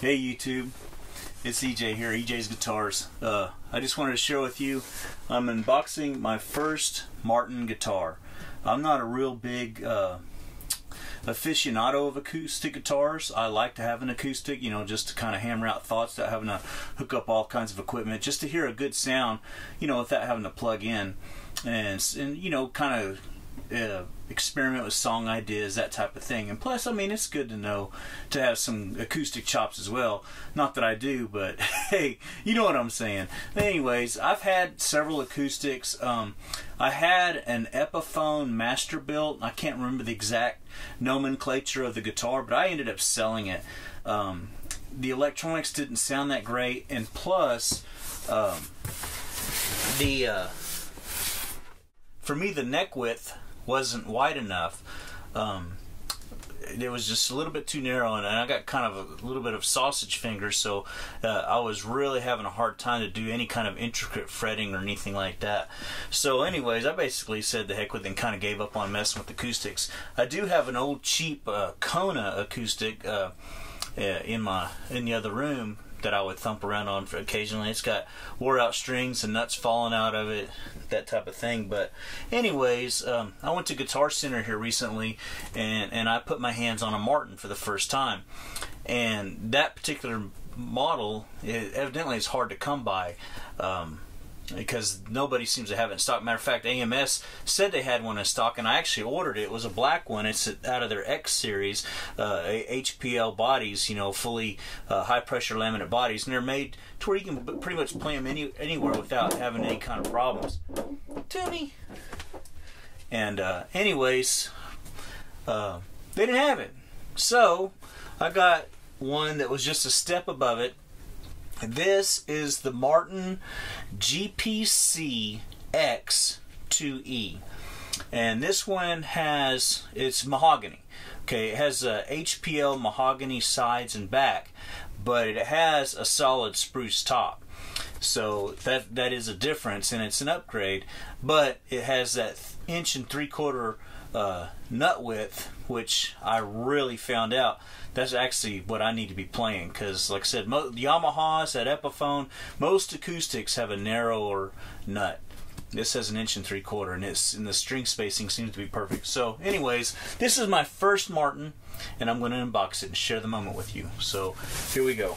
Hey YouTube, it's EJ here, EJ's Guitars. Uh, I just wanted to share with you, I'm unboxing my first Martin guitar. I'm not a real big uh, aficionado of acoustic guitars. I like to have an acoustic, you know, just to kind of hammer out thoughts without having to hook up all kinds of equipment, just to hear a good sound, you know, without having to plug in. And, and you know, kind of uh, experiment with song ideas, that type of thing. And plus, I mean, it's good to know to have some acoustic chops as well. Not that I do, but hey, you know what I'm saying. Anyways, I've had several acoustics. Um, I had an Epiphone Masterbuilt. I can't remember the exact nomenclature of the guitar, but I ended up selling it. Um, the electronics didn't sound that great, and plus, um, the uh, for me the neck width wasn't wide enough. Um, it was just a little bit too narrow, and I got kind of a little bit of sausage fingers, so uh, I was really having a hard time to do any kind of intricate fretting or anything like that. So, anyways, I basically said the heck with it and kind of gave up on messing with acoustics. I do have an old cheap uh, Kona acoustic uh, uh in my in the other room that I would thump around on occasionally. It's got wore out strings and nuts falling out of it, that type of thing. But anyways, um, I went to Guitar Center here recently, and and I put my hands on a Martin for the first time, and that particular model it, evidently is hard to come by. Um, because nobody seems to have it in stock. Matter of fact, AMS said they had one in stock, and I actually ordered it. It was a black one. It's out of their X series, uh, HPL bodies, you know, fully uh, high pressure laminate bodies, and they're made to where you can pretty much play them any, anywhere without having any kind of problems. Timmy. And uh, anyways, uh, they didn't have it, so I got one that was just a step above it this is the Martin GPC X2E. And this one has, it's mahogany. Okay, it has uh, a HPL mahogany sides and back, but it has a solid spruce top. So that that is a difference, and it's an upgrade. But it has that inch and three quarter uh, nut width, which I really found out that's actually what I need to be playing because, like I said, mo- Yamahas, that Epiphone, most acoustics have a narrower nut. This has an inch and three quarter, and it's and the string spacing seems to be perfect. So, anyways, this is my first Martin, and I'm going to unbox it and share the moment with you. So, here we go.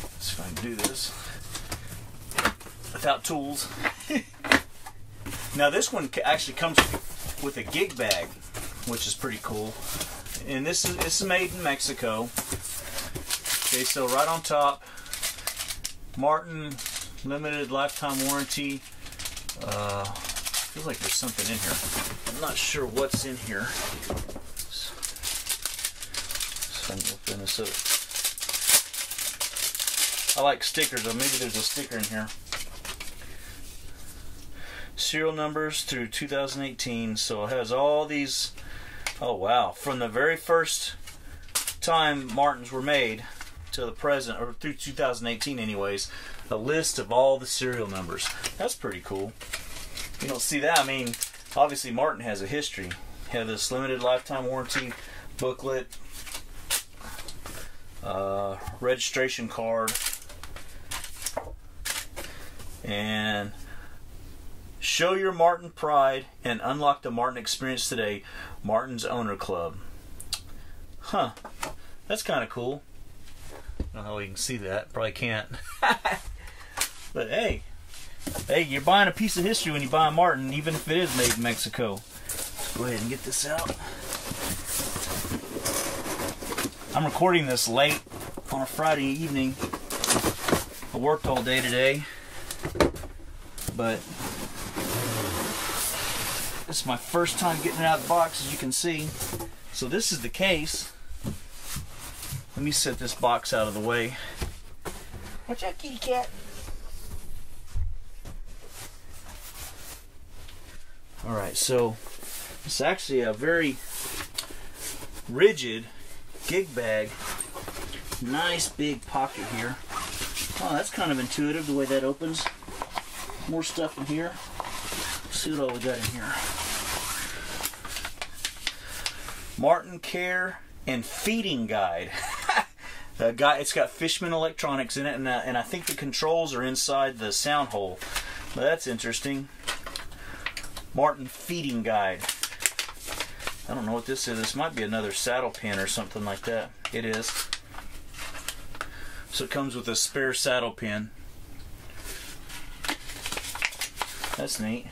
Let's see if I can do this without tools. now, this one actually comes with a gig bag which is pretty cool. And this is this is made in Mexico. Okay, so right on top, Martin limited lifetime warranty. Uh, feels like there's something in here. I'm not sure what's in here. So I'm open this up. I like stickers, or maybe there's a sticker in here serial numbers through 2018 so it has all these Oh wow! From the very first time Martins were made to the present, or through 2018, anyways, a list of all the serial numbers. That's pretty cool. You don't see that. I mean, obviously Martin has a history. Have this limited lifetime warranty booklet, uh, registration card, and Show your Martin pride and unlock the Martin experience today. Martin's Owner Club. Huh. That's kind of cool. I don't know how you can see that. Probably can't. but hey, hey, you're buying a piece of history when you buy a Martin, even if it is made in Mexico. Let's go ahead and get this out. I'm recording this late on a Friday evening. I worked all day today, but this is my first time getting it out of the box, as you can see. So this is the case. Let me set this box out of the way. Watch out, kitty cat. Alright, so it's actually a very rigid gig bag. Nice big pocket here. Oh, that's kind of intuitive the way that opens. More stuff in here see what all we got in here. Martin Care and feeding guide. uh, guy, it's got Fishman Electronics in it, and, uh, and I think the controls are inside the sound hole. But that's interesting. Martin feeding guide. I don't know what this is. This might be another saddle pin or something like that. It is. So it comes with a spare saddle pin. That's neat.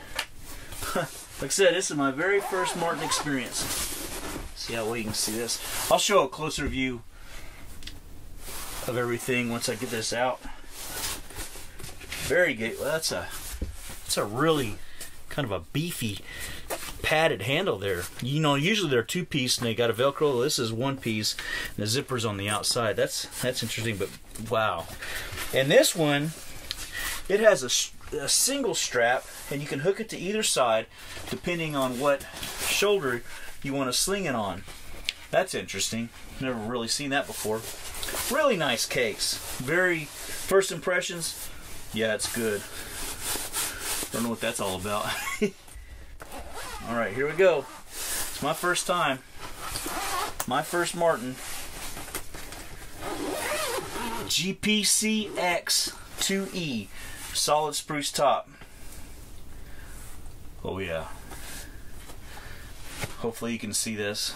Like I said, this is my very first Martin experience. See how well you can see this. I'll show a closer view of everything once I get this out. Very good. Well, that's a that's a really kind of a beefy padded handle there. You know, usually they're two piece and they got a Velcro. This is one piece and the zipper's on the outside. That's that's interesting, but wow. And this one, it has a, a single strap and you can hook it to either side depending on what shoulder you want to sling it on. That's interesting. Never really seen that before. Really nice case. Very first impressions. Yeah, it's good. Don't know what that's all about. all right, here we go. It's my first time. My first Martin. GPCX 2E. Solid spruce top. Oh yeah. Hopefully you can see this.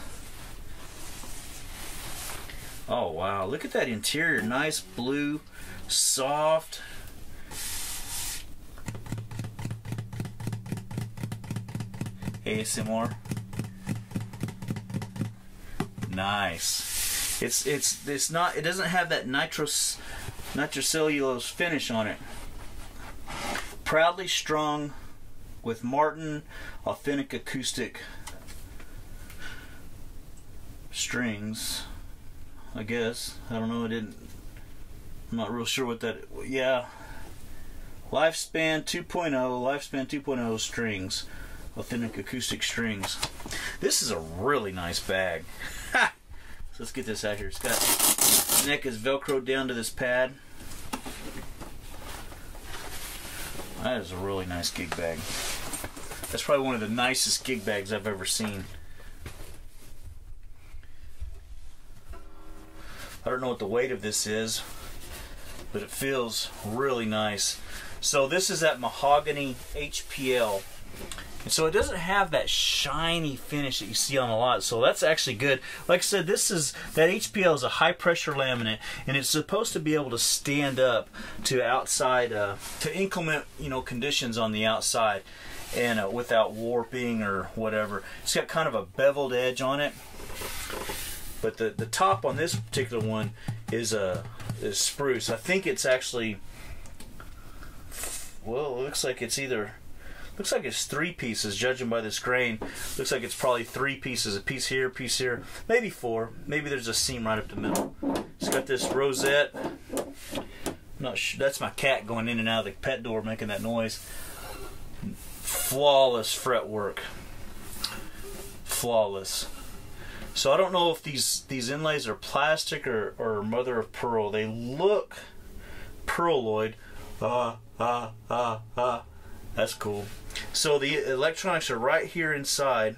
Oh wow, look at that interior. Nice blue, soft. ASMR. Nice. It's it's it's not it doesn't have that nitros nitrocellulose finish on it. Proudly strung with Martin authentic acoustic strings. I guess. I don't know. I didn't. I'm not real sure what that. Yeah. Lifespan 2.0. Lifespan 2.0 strings. Authentic acoustic strings. This is a really nice bag. so let's get this out here. It's got neck is velcroed down to this pad. That is a really nice gig bag. That's probably one of the nicest gig bags I've ever seen. I don't know what the weight of this is, but it feels really nice. So this is that mahogany HPL. And so it doesn't have that shiny finish that you see on a lot. So that's actually good. Like I said, this is that HPL is a high pressure laminate, and it's supposed to be able to stand up to outside uh, to inclement you know conditions on the outside, and uh, without warping or whatever. It's got kind of a beveled edge on it. But the, the top on this particular one is a uh, is spruce. I think it's actually well, it looks like it's either looks like it's three pieces judging by this grain. Looks like it's probably three pieces, a piece here, a piece here, maybe four. Maybe there's a seam right up the middle. It's got this rosette. not sure. That's my cat going in and out of the pet door making that noise. Flawless fretwork. Flawless. So I don't know if these these inlays are plastic or, or mother of pearl. They look pearloid. Ah, ah, ah, ah. That's cool. So the electronics are right here inside.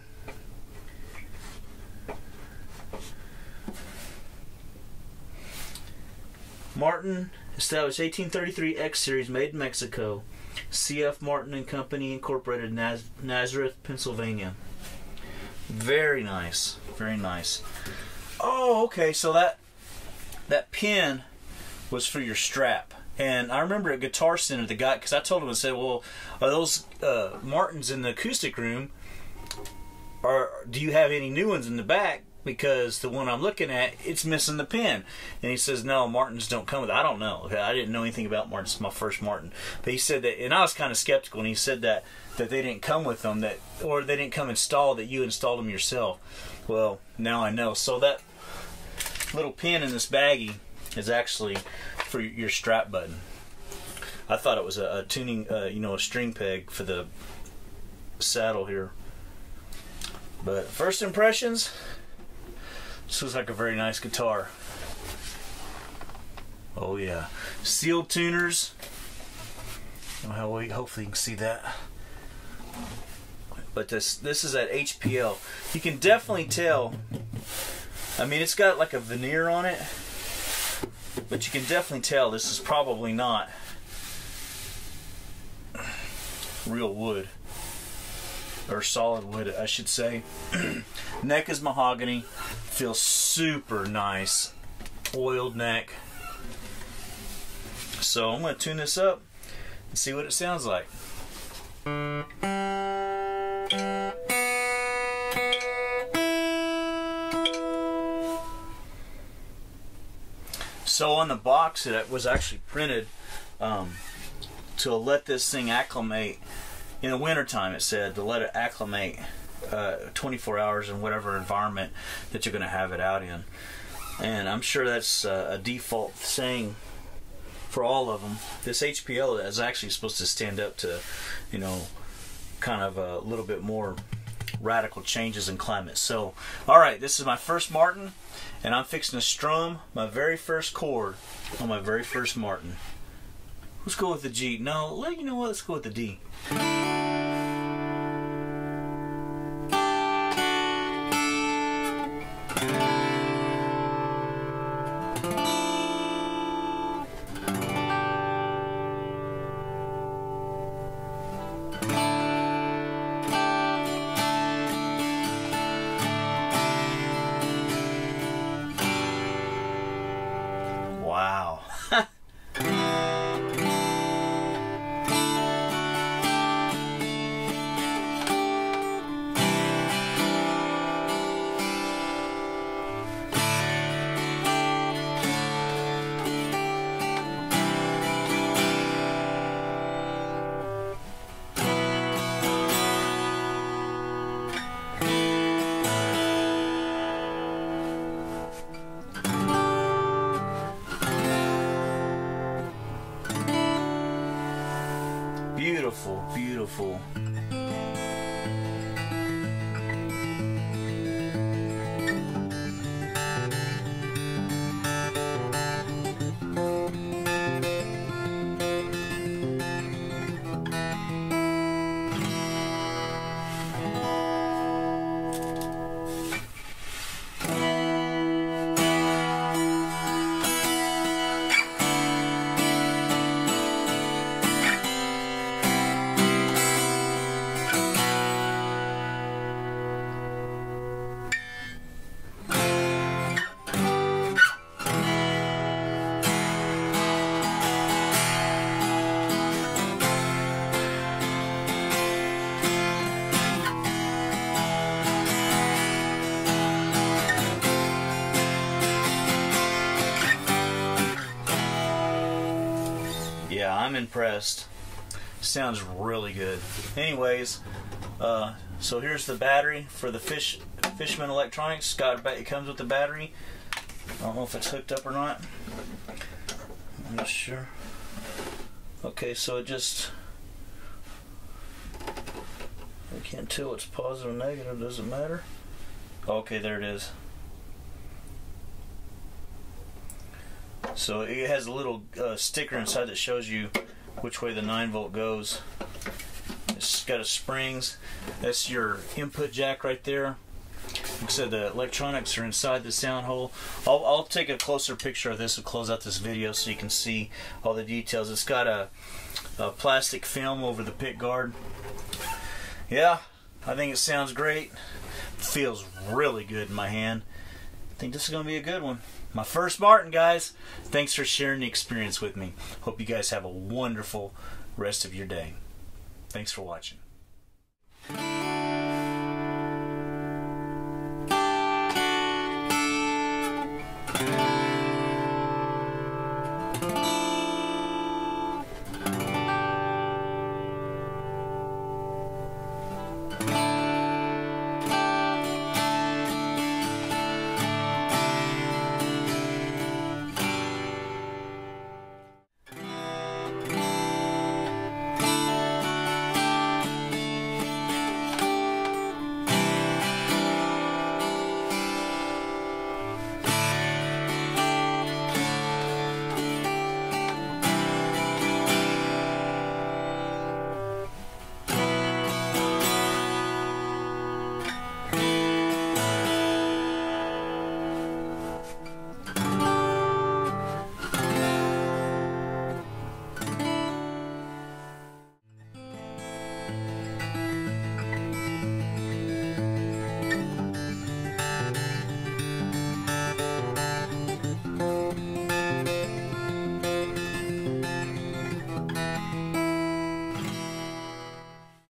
Martin established 1833 X series made in Mexico. CF Martin and Company Incorporated, Naz- Nazareth, Pennsylvania. Very nice. Very nice. Oh, okay. So that that pin was for your strap. And I remember at Guitar Center, the guy, because I told him, I said, "Well, are those uh, Martins in the acoustic room? Or do you have any new ones in the back? Because the one I'm looking at, it's missing the pin." And he says, "No, Martins don't come with." It. I don't know. I didn't know anything about Martins. My first Martin, but he said that, and I was kind of skeptical. And he said that that they didn't come with them, that or they didn't come installed, that you installed them yourself. Well, now I know. So that little pin in this baggie is actually for your strap button. I thought it was a, a tuning, uh, you know, a string peg for the saddle here. But first impressions, this looks like a very nice guitar. Oh yeah, sealed tuners. Well, hopefully you can see that. But this this is at HPL. You can definitely tell I mean, it's got like a veneer on it, but you can definitely tell this is probably not real wood or solid wood, I should say. neck is mahogany, feels super nice, oiled neck. So I'm going to tune this up and see what it sounds like. So on the box, it was actually printed um, to let this thing acclimate in the wintertime. It said to let it acclimate uh, 24 hours in whatever environment that you're going to have it out in. And I'm sure that's uh, a default saying for all of them. This HPL is actually supposed to stand up to, you know, kind of a little bit more radical changes in climate. So, all right, this is my first Martin, and I'm fixing to strum my very first chord on my very first Martin. Let's go with the G. No, you know what. Let's go with the D. Beautiful, beautiful. I'm impressed. Sounds really good. Anyways, uh, so here's the battery for the Fish Fishman Electronics. Got it comes with the battery. I don't know if it's hooked up or not. I'm not sure. Okay, so it just I can't tell it's positive or negative. Does it matter? Okay, there it is. So it has a little uh, sticker inside that shows you which way the 9 volt goes. It's got a springs. That's your input jack right there. Like I said, the electronics are inside the sound hole. I'll, I'll take a closer picture of this and close out this video so you can see all the details. It's got a, a plastic film over the pick guard. Yeah, I think it sounds great. Feels really good in my hand. I think this is going to be a good one. My first Martin, guys. Thanks for sharing the experience with me. Hope you guys have a wonderful rest of your day. Thanks for watching.